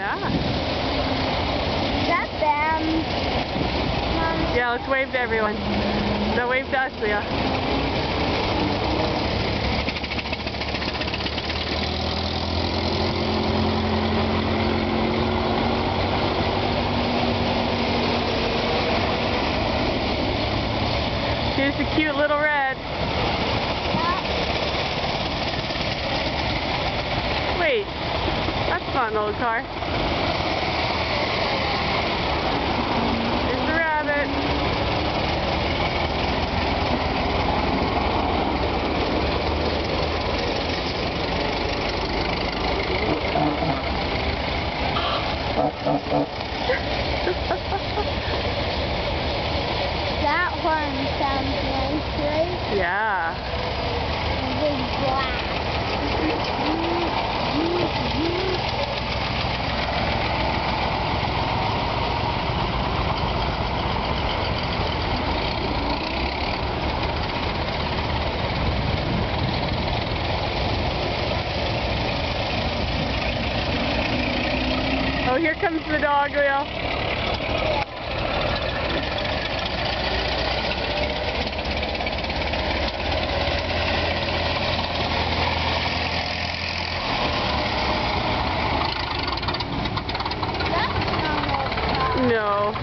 Yeah. That's them. Mom. Yeah, let's wave to everyone. No, wave to us, Leah. Here's the cute little red. Not old car. There's the rabbit. That horn sounds nice, right? Yeah. Here comes the dog wheel. That's not. No.